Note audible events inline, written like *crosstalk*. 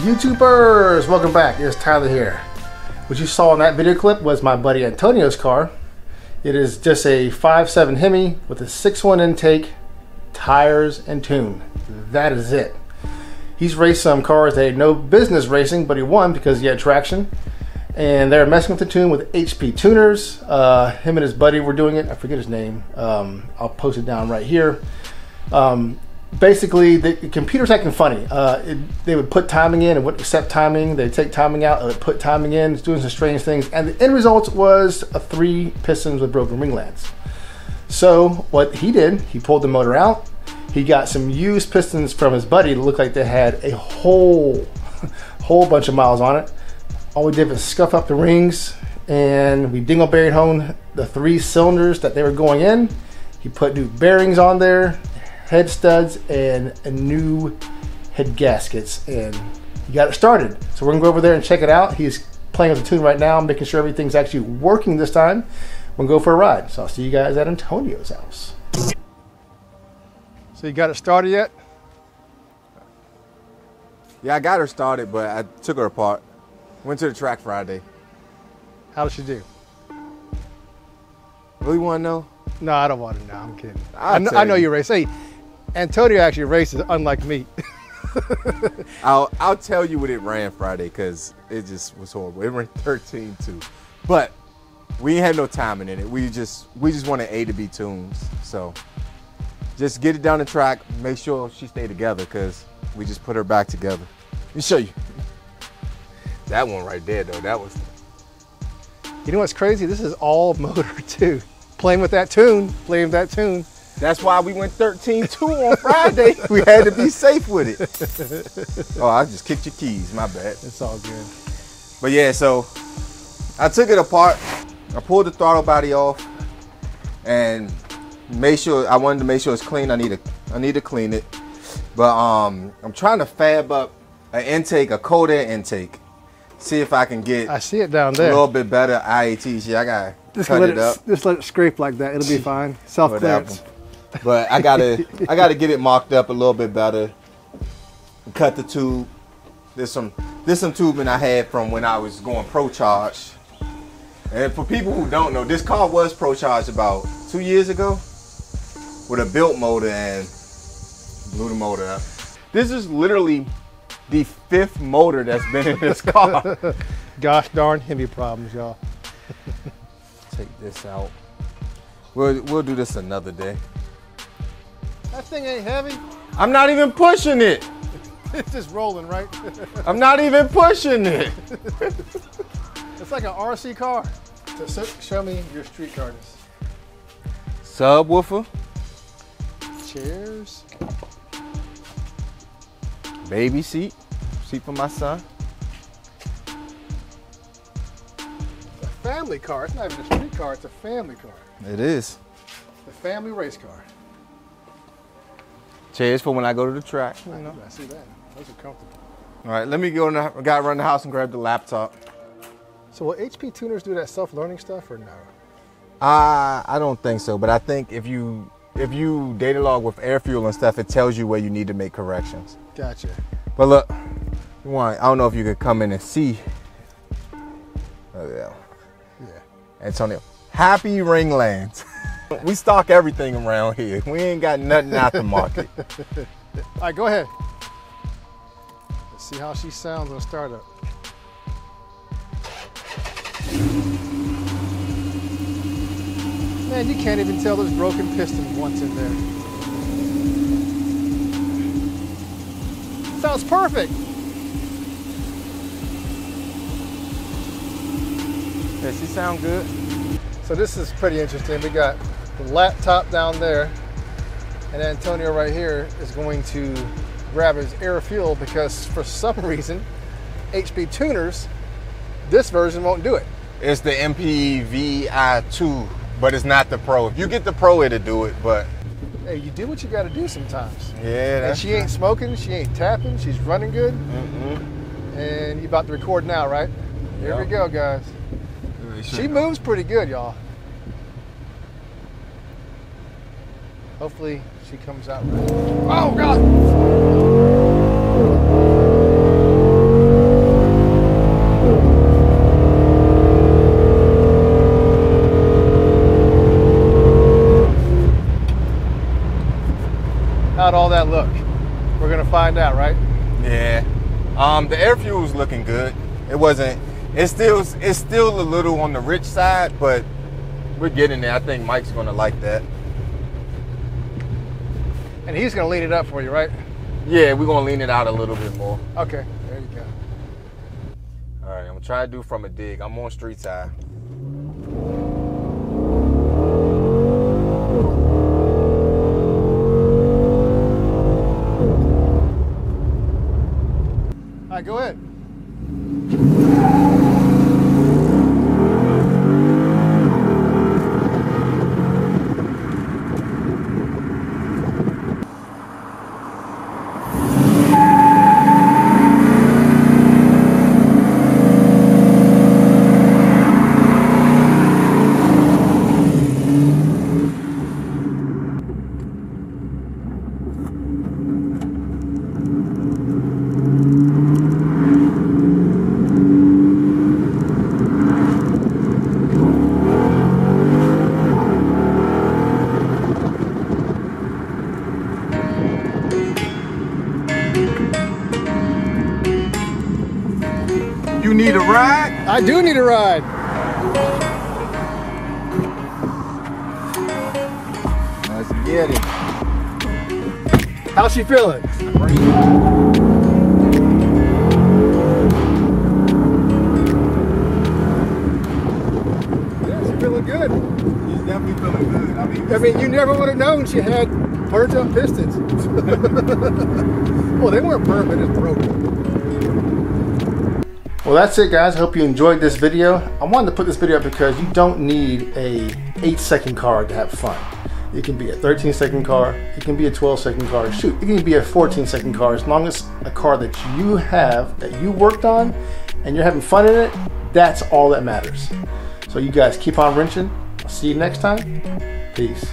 YouTubers? Welcome back. It's Tyler here. What you saw in that video clip was my buddy Antonio's car. It is just a 5.7 Hemi with a 6.1 intake, tires, and tune. That is it. He's raced some cars that had no business racing, but he won because he had traction. And they're messing with the tune with HP tuners. Uh, him and his buddy were doing it. I forget his name. Um, I'll post it down right here. Um, basically the computer's acting funny. Uh, it, they would put timing in and wouldn't accept timing. They'd take timing out, and put timing in, it's doing some strange things. And the end result was a three pistons with broken ringlands. So what he did, he pulled the motor out. He got some used pistons from his buddy that looked like they had a whole, *laughs* whole bunch of miles on it. All we did was scuff up the rings and we dingleberry hone the three cylinders that they were going in. He put new bearings on there, head studs and a new head gaskets and he got it started. So we're gonna go over there and check it out. He's playing with the tune right now, making sure everything's actually working this time. We're gonna go for a ride. So I'll see you guys at Antonio's house. So you got it started yet? Yeah, I got her started, but I took her apart. Went to the track Friday. How did she do? Really want to know? No, I don't want to know. I'm kidding. I'll I know, tell I know you. you race. Hey, Antonio actually races, unlike me. *laughs* I'll I'll tell you what it ran Friday because it just was horrible. It ran 13 2. But we ain't had no timing in it. We just we just wanted A to B tunes. So just get it down the track, make sure she stay together because we just put her back together. Let me show you. That one right there though, that was you know what's crazy? This is all *laughs* motor too. Playing with that tune, playing with that tune. That's why we went 13-2 on Friday. we had to be safe with it. *laughs* Oh, I just kicked your keys. My bad. It's all good. But yeah, so I took it apart. I pulled the throttle body off and made sure I wanted to make sure it's clean. I need to I need to clean it. But um I'm trying to fab up an intake, a cold air intake. See if I can get I see it down there. a little bit better IATs. Yeah, I gotta Just cut let it it, up. just let it scrape like that. It'll be *laughs* fine. Self Whatever. clearance. But I gotta I gotta get it marked up a little bit better. Cut the tube. There's some there's some tubing I had from when I was going pro charge. And for people who don't know, this car was pro charged about two years ago with a built motor and blew the motor up. This is literally the fifth motor that's been in this car. *laughs* Gosh darn heavy problems, y'all. Take this out. We'll we'll do this another day. That thing ain't heavy. I'm not even pushing it. *laughs* It's just rolling, right? *laughs* I'm not even pushing it. *laughs* it's like an RC car. So, show me your street cardiness. Subwoofer, Chairs. baby seat, seat for my son. It's a family car. It's not even a street car. It's a family car. It is. The family race car. Chairs for when I go to the track. You know. I see that. Those are comfortable. All right, let me go in the, I gotta run the house and grab the laptop. So will HP tuners do that self-learning stuff or no? Uh, I don't think so, but I think if you if you data log with air fuel and stuff, it tells you where you need to make corrections. Gotcha. But look, you want I don't know if you could come in and see. Oh yeah. Yeah. Antonio. Happy Ringlands. *laughs* we stock everything around here. We ain't got nothing out the market. *laughs* All right, go ahead. Let's see how she sounds on startup. Man, you can't even tell there's broken piston once in there. Sounds perfect. Does she sound good? So this is pretty interesting. We got the laptop down there, and Antonio right here is going to grab his air fuel because for some *laughs* reason, HP tuners, this version won't do it. It's the MPVI2, but it's not the Pro. If you get the Pro, it'll do it, but Hey, you do what you got to do sometimes. yeah, And she ain't smoking, she ain't tapping, she's running good, Mm-mm. and you about to record now, right? Here we go, guys. She moves pretty good, y'all. Hopefully she comes out. Oh, God! how'd all that look? We're gonna find out, right? Yeah. Um, the air fuel was looking good. It wasn't. It's still it's still a little on the rich side, but we're getting there. I think Mike's gonna like that. And he's gonna lean it up for you, right? Yeah, we're gonna lean it out a little bit more. Okay, there you go. All right, I'm gonna try to do from a dig. I'm on street side. Need a ride? I do need a ride. Let's get it. How's she feeling? Yeah, she's feeling good. He's definitely feeling good. I mean, I mean, you never would have known she had burnt up pistons. well, they weren't burnt, but it's broken. Well, that's it, guys. I hope you enjoyed this video. I wanted to put this video up because you don't need a 8 second car to have fun. It can be a 13 second car, it can be a 12 second car, shoot, it can be a 14 second car as long as a car that you have, that you worked on, and you're having fun in it, that's all that matters. So, you guys keep on wrenching. I'll see you next time. Peace.